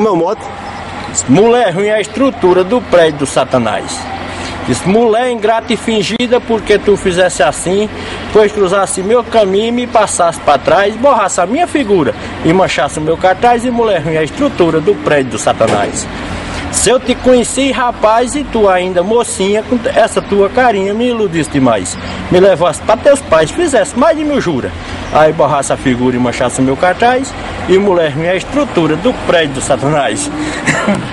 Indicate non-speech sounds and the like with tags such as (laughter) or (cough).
Como é o? Mulher ruim é a estrutura do prédio do Satanás. Diz, mulher ingrata e fingida, porque tu fizesse assim, pois cruzasse meu caminho e me passasse para trás, borrasse a minha figura e manchasse o meu cartaz, e mulher ruim é a estrutura do prédio do Satanás. Se eu te conheci, rapaz, e tu ainda mocinha, com essa tua carinha me iludiste demais. Me levasse para teus pais, fizesse mais de mil jura. Aí borrasse a figura e manchasse o meu cartaz, e mulher minha estrutura do prédio do Satanás. (laughs)